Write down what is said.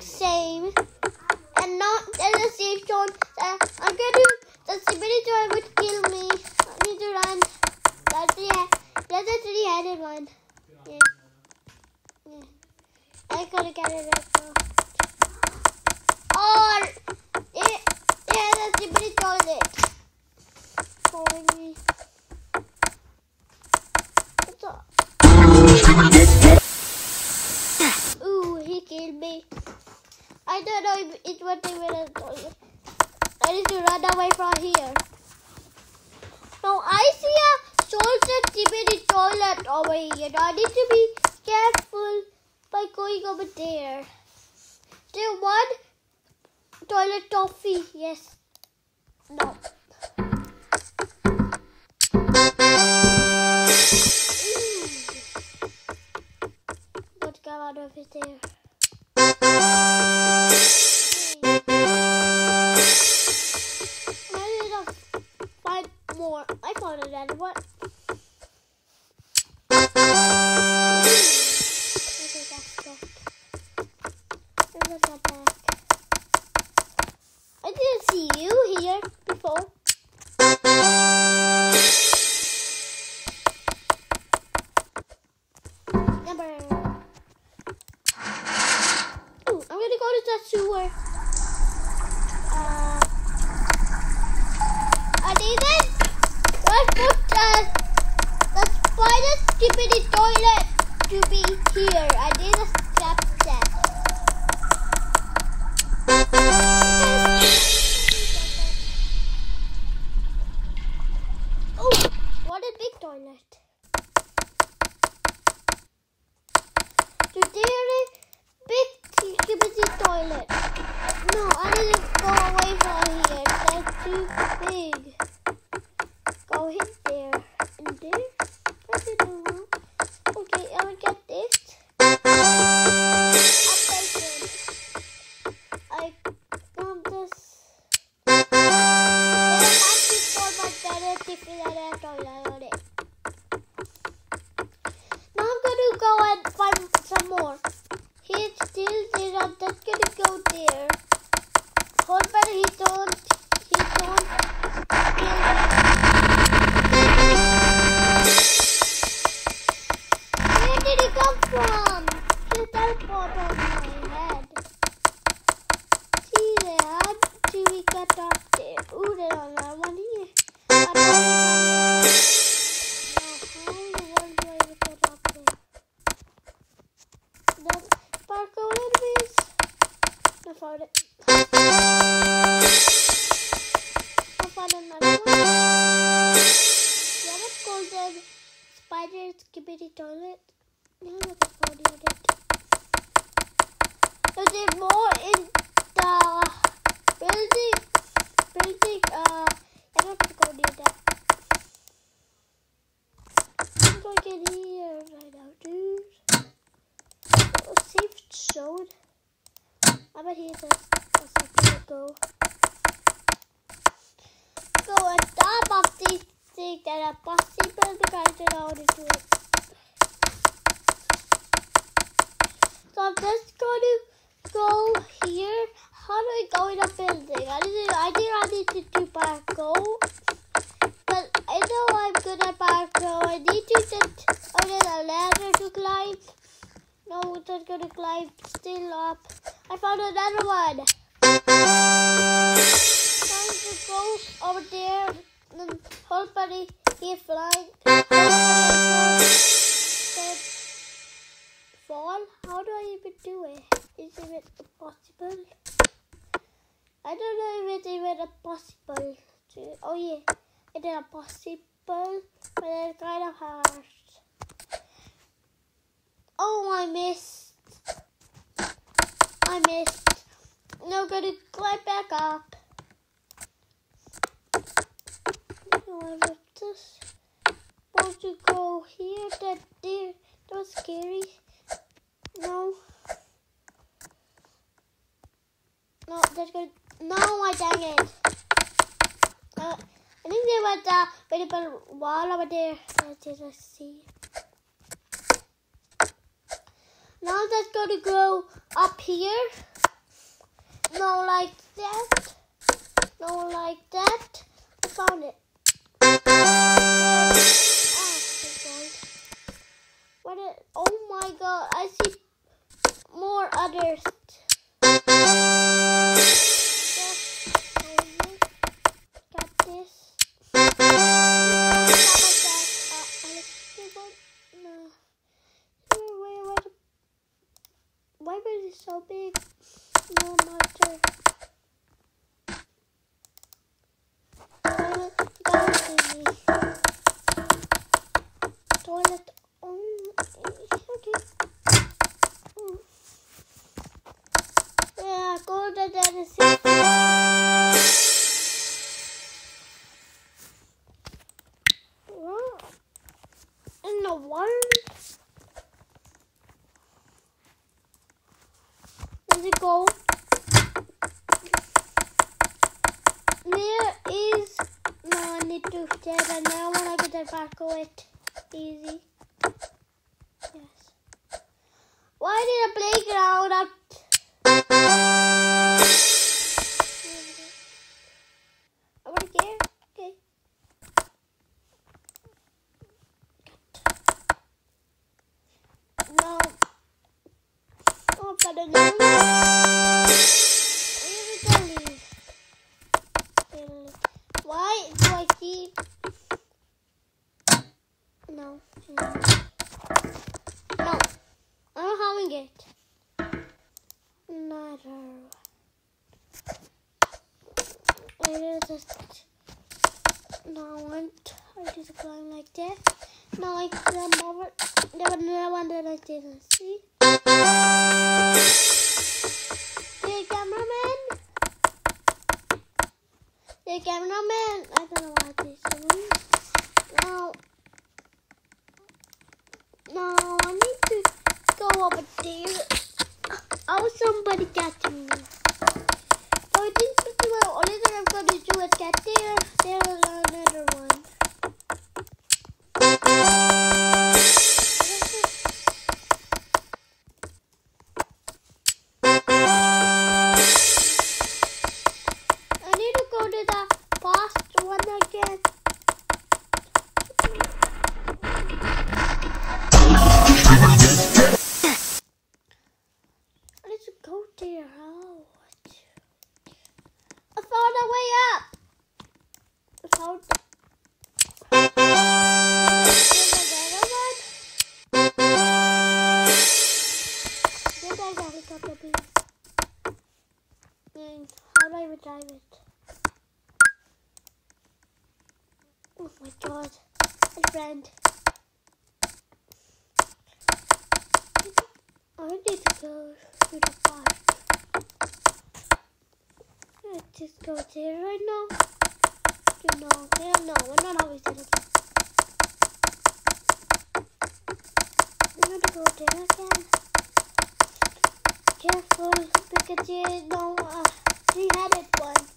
same. And not at the same time. Uh, I'm gonna the Sibiri toy would kill me. I need to run. That's the that's the three headed one. Yeah. Yeah. I gotta get it right now. 20 minutes. I need to run away from here. Now I see a soldier skibidi toilet over here. Now I need to be careful by going over there. There one toilet toffee. Yes. No. More. I found another back? I didn't see you here before. The spider skibidi toilet to be here. I need a step set. Oh, what a big toilet. Today, big skibidi toilet. No, I need to go away from here. That's too big. Still there. I'm just gonna go there. Hold but he don't. He don't. Where did he come from? He teleported on my head. See there? How do we get up there? Ooh, there's another one I bet here's a, a go. Go on top of these things that are possible because I know how to it. So I'm just to go here. How do I go in a building? I didn't. I I need to do parkour. But I know I'm good at parkour. I need to just I need a ladder to climb. No, we're just gonna climb still up. I found another one. Time to go over there and hopefully he's flying. Don't fall. How do I even do it? Is it possible? I don't know if it's even possible. To, oh yeah, it is possible, but it's kind of hard. Oh, I missed. I missed. Now I'm gonna climb back up. No, I ripped this. Want to go here? That there. That was scary. No. No, that's good. No, I dang it. Uh, I think there was a little wall over there. Let's just see. Now going to go up here. No, like that. No, like that. I found it. What is, oh my god, I see more others. Got this. Why was it so big? No matter. I to get it now when I get it back to it. Easy. Yes. Why did the playground up? Over here? Okay. No. Oh, no. Really? No. No. No. I'm having it. Neither. It is just. No, want. I just going like that. No, like the more. Was another one that I didn't see. Hey, cameraman. Hey, cameraman. I don't know what this is. No. No, I need to Oh, go over there. Oh, somebody catching me. So this is the only thing I'm going to do is get there. There's another one. There. How? I found a way up. I found. How do I drive it? Oh my god. My friend. I need to go to the park. Let's just go there right now. You know, hell no, we're not always gonna go. We're gonna go there again. Careful, because you know, uh, three-headed one.